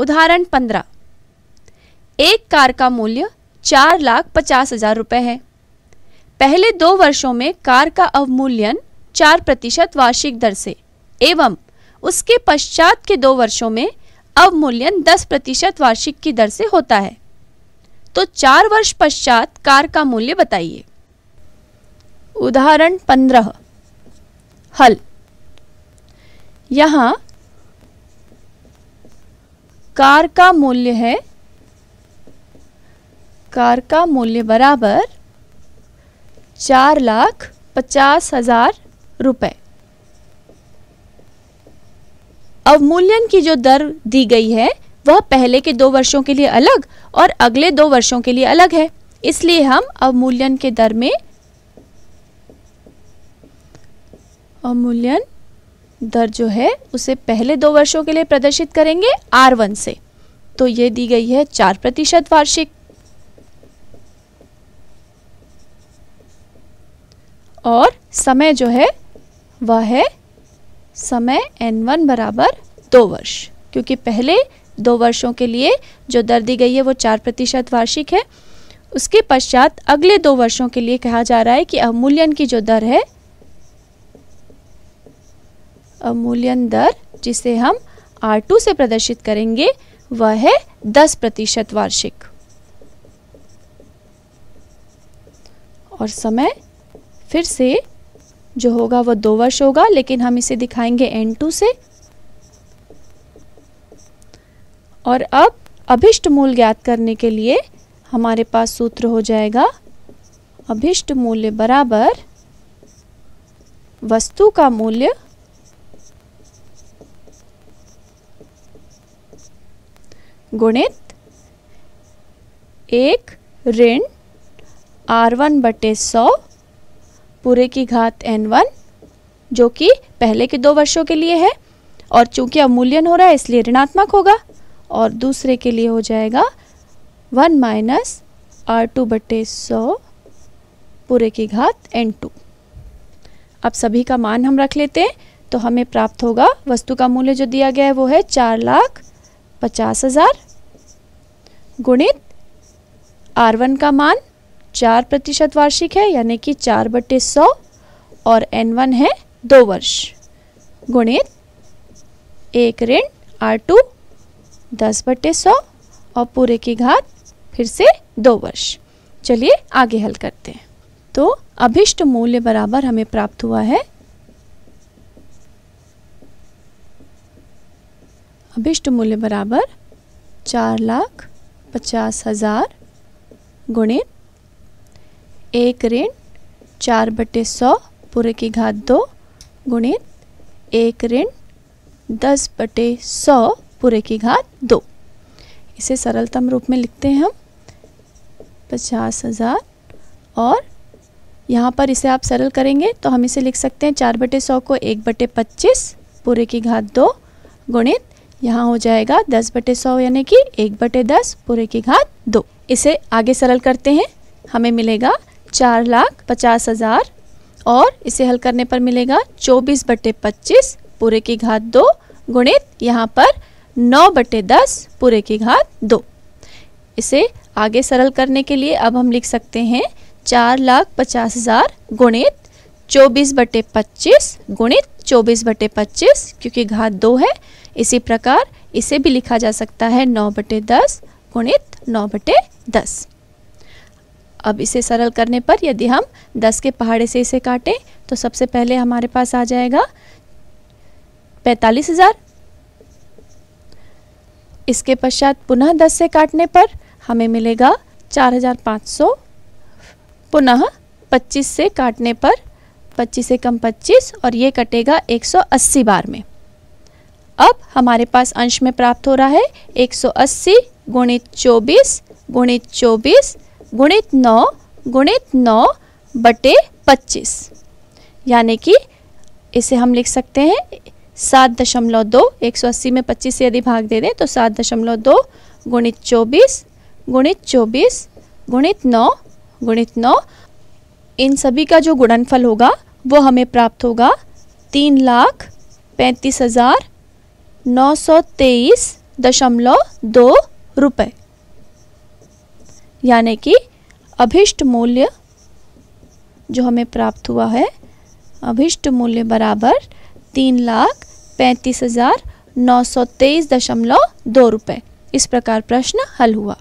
उदाहरण पंद्रह। एक कार का मूल्य चार लाख पचास हज़ार रुपये है। पहले दो वर्षों में कार का अवमूल्यन चार प्रतिशत वार्षिक दर से, एवं उसके पश्चात के दो वर्षों में अवमूल्यन दस प्रतिशत वार्षिक की दर से होता है। तो चार वर्ष पश्चात कार का मूल्य बताइए। उदाहरण पंद्रह। हल। यहाँ कार का मूल्य है, कार का मूल्य बराबर चार लाख पचास हज़ार रुपए। अवमूल्यन की जो दर दी गई है, वह पहले के दो वर्षों के लिए अलग और अगले दो वर्षों के लिए अलग है। इसलिए हम अवमूल्यन के दर में, अवमूल्यन दर जो है, उसे पहले दो वर्षों के लिए प्रदर्शित करेंगे आर वन से। तो ये दी गई है चार प्रतिशत वार्षिक। और समय जो है, वह है समय एन वन बराबर दो वर्ष, क्योंकि पहले दो वर्षों के लिए जो दर दी गई है, वो चार प्रतिशत वार्षिक है। उसके पश्चात अगले दो वर्षों के लिए कहा जा रहा है कि अवमूल्यन की जो दर है अवमूल्यन दर, जिसे हम R2 से प्रदर्शित करेंगे, वह है 10 प्रतिशत वार्षिक। और समय फिर से जो होगा वह दो वर्ष होगा, लेकिन हम इसे दिखाएँगे N2 से। और अब अभिष्ट मूल ज्ञात करने के लिए हमारे पास सूत्र हो जाएगा, अभिष्ट मूल्य बराबर वस्तु का मूल्य गुणित एक ऋण आर वन बटे सौ पूरे की घात एन वन, जो कि पहले के दो वर्षों के लिए है, और चूँकि अवमूल्यन हो रहा है, इसलिए ऋणात्मक होगा, और दूसरे के लिए हो जाएगा वन माइनस आर टू बटे सौ पूरे की घात एन टू। अब सभी का मान हम रख लेते हैं तो हमें प्राप्त होगा, वस्तु का मूल्य जो दिया गया है, वो है चार लाख पचास हज़ार गुणित आर वन का मान चार प्रतिशत वार्षिक है, यानी कि चार बटे सौ, और एन वन है दो वर्ष। गुणित एक ऋण आर टू दस बटे सौ, और पूरे की घात फिर से दो वर्ष। चलिए आगे हल करते हैं। तो अभिष्ट मूल्य बराबर हमें प्राप्त हुआ है अभिष्ट मूल्य बराबर चार लाख पचास हज़ार गुणित एक ऋण चार बटे सौ पूरे की घात दो गुणित एक ऋण दस बटे सौ पूरे की घात दो। इसे सरलतम रूप में लिखते हैं हम। पचास हज़ार और यहाँ पर इसे आप सरल करेंगे तो हम इसे लिख सकते हैं। चार बटे सौ को एक बटे पच्चीस पूरे की घात दो गुणित यहाँ हो जाएगा दस बटे सौ यानी कि एक बटे दस पूरे की घात दो। इसे आगे सरल करते हैं। हमें मिलेगा चार लाख पचास हज़ार और इसे हल करने पर मिलेगा चौबीस बटे पच्चीस पूरे की घात दो गुणित यहाँ पर नौ बटे दस पूरे की घात दो। इसे आगे सरल करने के लिए अब हम लिख सकते हैं चार लाख पचास हज़ार गुणित चौबीस बटे पच्चीस गुणित चौबीस बटे पच्चीस क्योंकि घात दो है। इसी प्रकार इसे भी लिखा जा सकता है नौ बटे दस गुणित नौ बटे दस। अब इसे सरल करने पर यदि हम दस के पहाड़े से इसे काटें तो सबसे पहले हमारे पास आ जाएगा पैंतालीस हज़ार। इसके पश्चात पुनः दस से काटने पर हमें मिलेगा चार हज़ार पाँच सौ। पुनः पच्चीस से काटने पर पच्चीस से कम पच्चीस और ये कटेगा एक सौ अस्सी बार में। अब हमारे पास अंश में प्राप्त हो रहा है 180 सौ अस्सी गुणित चौबीस गुणित चौबीस, गुणित नौ गुणित नौ बटे पच्चीस। यानी कि इसे हम लिख सकते हैं सात दशमलव दो, एक सौ अस्सी में पच्चीस से यदि भाग दे दें तो सात दशमलव दो, गुणित चौबीस गुणित चौबीस, गुणित नौ गुणित नौ। इन सभी का जो गुणनफल होगा वो हमें प्राप्त होगा तीन लाख पैंतीस हज़ार नौ सौ तेईस दशमलव दो रुपये यानी कि अभिष्ट मूल्य जो हमें प्राप्त हुआ है, अभिष्ट मूल्य बराबर तीन लाख पैंतीस हज़ार नौ सौ तेईस दशमलव दो रुपये इस प्रकार प्रश्न हल हुआ।